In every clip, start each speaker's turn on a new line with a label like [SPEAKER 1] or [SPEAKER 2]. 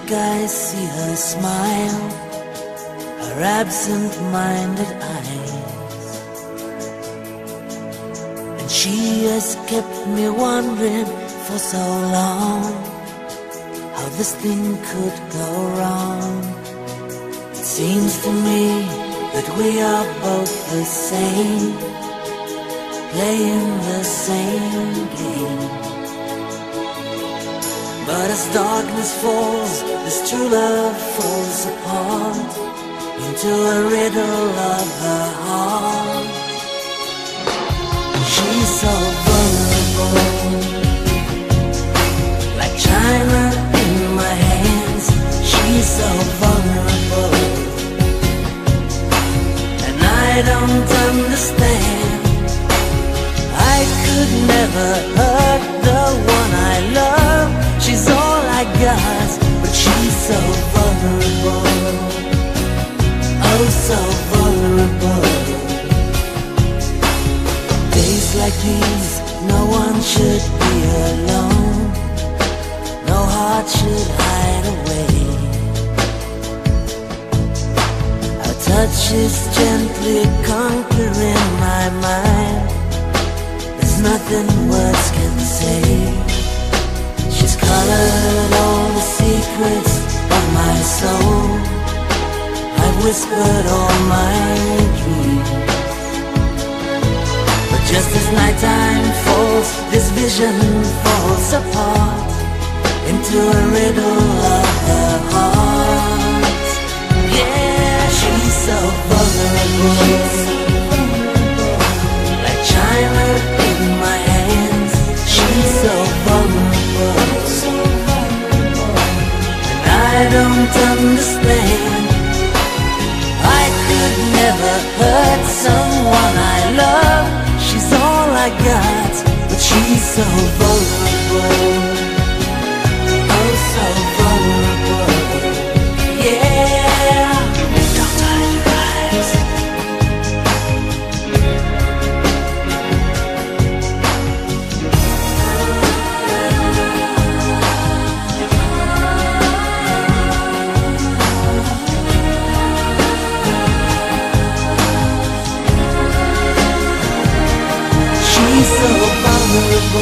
[SPEAKER 1] look, I see her smile, her absent-minded eyes. And she has kept me wondering for so long how this thing could go wrong. It seems to me that we are both the same, playing the same game. As darkness falls, this true love falls apart into a riddle of her heart. She's so vulnerable, like china in my hands. She's so vulnerable, and I don't understand. I could never hurt the one I love. I got, but she's so vulnerable. Oh, so vulnerable. Days like these, no one should be alone. No heart should hide away. Her touch is gently conquering my mind. There's nothing words can say. Colored all the secrets of my soul. I've whispered all my dreams. But just as nighttime falls, this vision falls apart into a riddle of the heart. Yeah, she's so vulnerable. Don't understand. I could never hurt someone I love. She's all I got, but she's so vulnerable.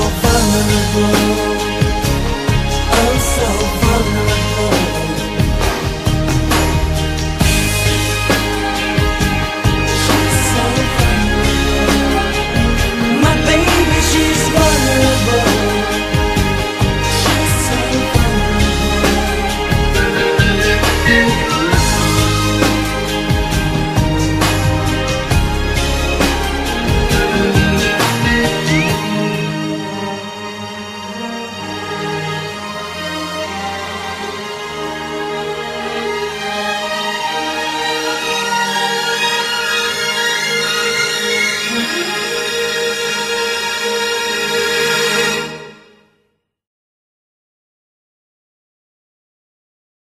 [SPEAKER 1] 我犯了错。